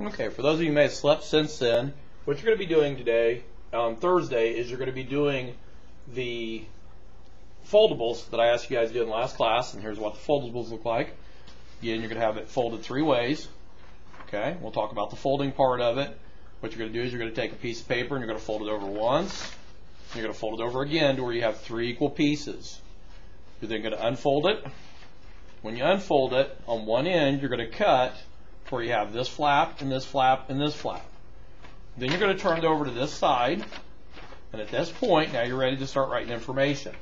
Okay, for those of you who may have slept since then, what you're going to be doing today, on Thursday, is you're going to be doing the foldables that I asked you guys to do in the last class, and here's what the foldables look like. Again, you're going to have it folded three ways. Okay, we'll talk about the folding part of it. What you're going to do is you're going to take a piece of paper and you're going to fold it over once. You're going to fold it over again to where you have three equal pieces. You're then going to unfold it. When you unfold it, on one end, you're going to cut where you have this flap and this flap and this flap. Then you're going to turn it over to this side. And at this point, now you're ready to start writing information.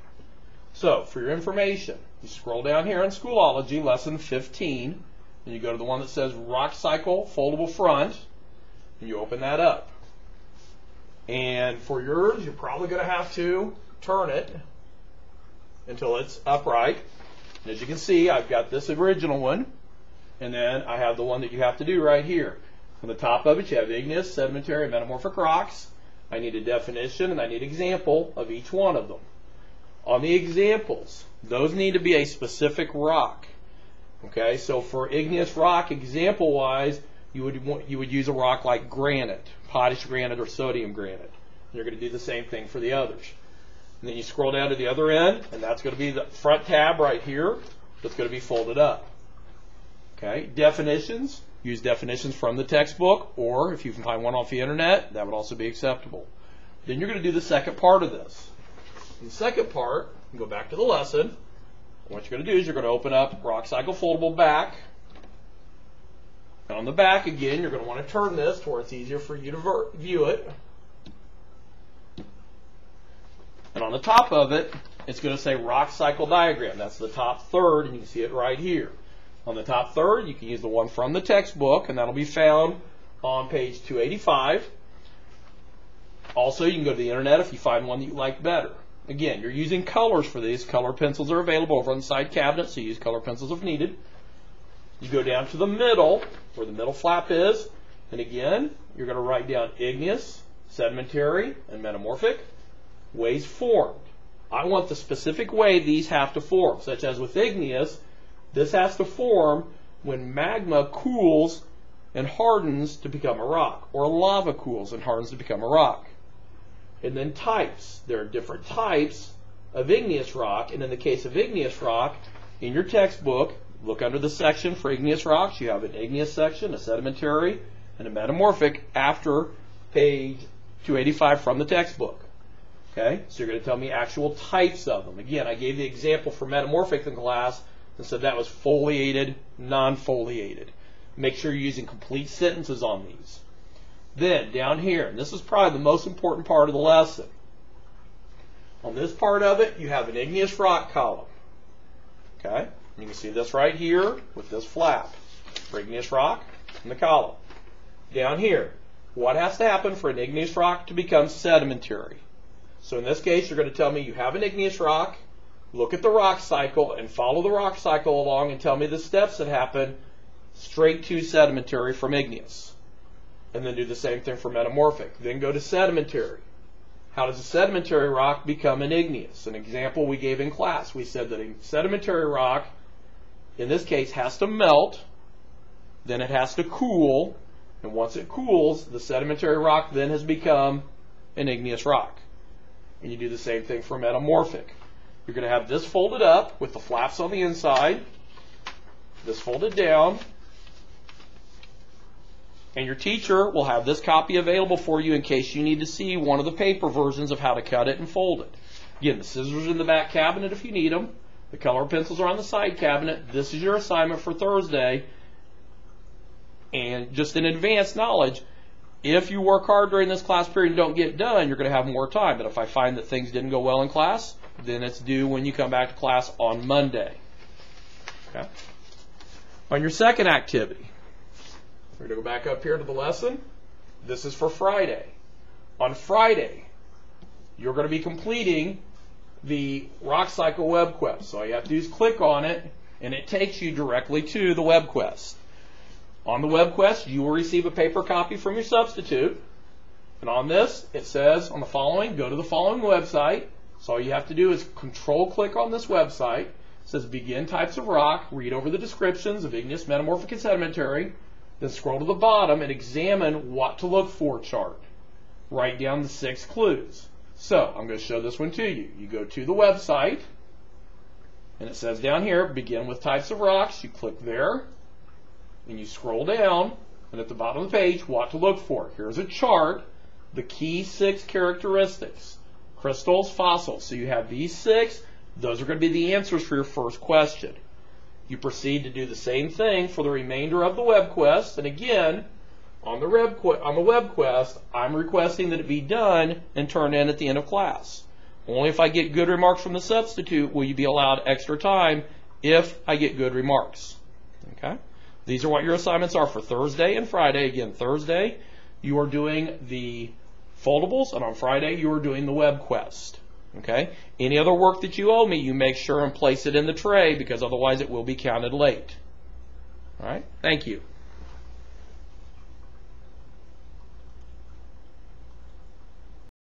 So, for your information, you scroll down here in Schoology, lesson 15, and you go to the one that says Rock Cycle Foldable Front, and you open that up. And for yours, you're probably going to have to turn it until it's upright. And as you can see, I've got this original one, and then I have the one that you have to do right here. On the top of it, you have igneous, sedimentary, and metamorphic rocks. I need a definition and I need example of each one of them. On the examples, those need to be a specific rock. Okay, so for igneous rock, example-wise, you would want, you would use a rock like granite, potash granite or sodium granite. You're going to do the same thing for the others. And then you scroll down to the other end, and that's going to be the front tab right here that's going to be folded up. Okay, definitions. Use definitions from the textbook, or if you can find one off the internet, that would also be acceptable. Then you're going to do the second part of this. In the second part, go back to the lesson. What you're going to do is you're going to open up Rock Cycle Foldable Back. And on the back, again, you're going to want to turn this to where it's easier for you to view it. And on the top of it, it's going to say Rock Cycle Diagram. That's the top third, and you can see it right here. On the top third, you can use the one from the textbook, and that'll be found on page 285. Also, you can go to the internet if you find one that you like better. Again, you're using colors for these. Color pencils are available over on the side cabinet, so use color pencils if needed. You go down to the middle, where the middle flap is, and again, you're going to write down igneous, sedimentary, and metamorphic ways formed. I want the specific way these have to form, such as with igneous, this has to form when magma cools and hardens to become a rock, or lava cools and hardens to become a rock. And then types. There are different types of igneous rock, and in the case of igneous rock, in your textbook, look under the section for igneous rocks. You have an igneous section, a sedimentary, and a metamorphic after page 285 from the textbook. Okay, so you're going to tell me actual types of them. Again, I gave the example for metamorphic in class and so that was foliated, non-foliated. Make sure you're using complete sentences on these. Then, down here, and this is probably the most important part of the lesson. On this part of it, you have an igneous rock column. Okay? You can see this right here with this flap for igneous rock in the column. Down here, what has to happen for an igneous rock to become sedimentary? So in this case, you're going to tell me you have an igneous rock, look at the rock cycle and follow the rock cycle along and tell me the steps that happen straight to sedimentary from igneous. And then do the same thing for metamorphic. Then go to sedimentary. How does a sedimentary rock become an igneous? An example we gave in class. We said that a sedimentary rock, in this case, has to melt, then it has to cool, and once it cools, the sedimentary rock then has become an igneous rock. And you do the same thing for metamorphic. You're going to have this folded up with the flaps on the inside, this folded down, and your teacher will have this copy available for you in case you need to see one of the paper versions of how to cut it and fold it. Again, the scissors in the back cabinet if you need them. The color pencils are on the side cabinet. This is your assignment for Thursday. And just in advanced knowledge, if you work hard during this class period and don't get done, you're going to have more time. But if I find that things didn't go well in class, then it's due when you come back to class on Monday. Okay. On your second activity, we're going to go back up here to the lesson. This is for Friday. On Friday, you're going to be completing the Rock Cycle web quest. So all you have to do is click on it, and it takes you directly to the web quest. On the web quest, you will receive a paper copy from your substitute. And on this, it says on the following, go to the following website, so all you have to do is control click on this website. It says begin types of rock, read over the descriptions of igneous, metamorphic, and sedimentary. Then scroll to the bottom and examine what to look for chart. Write down the six clues. So I'm going to show this one to you. You go to the website, and it says down here, begin with types of rocks. You click there, and you scroll down, and at the bottom of the page, what to look for. Here's a chart, the key six characteristics. Crystals, fossils. So you have these six. Those are going to be the answers for your first question. You proceed to do the same thing for the remainder of the web quest. And again, on the, web on the web quest, I'm requesting that it be done and turned in at the end of class. Only if I get good remarks from the substitute will you be allowed extra time if I get good remarks. Okay? These are what your assignments are for Thursday and Friday. Again, Thursday, you are doing the foldables, and on Friday, you are doing the web quest. Okay? Any other work that you owe me, you make sure and place it in the tray because otherwise it will be counted late. All right? Thank you.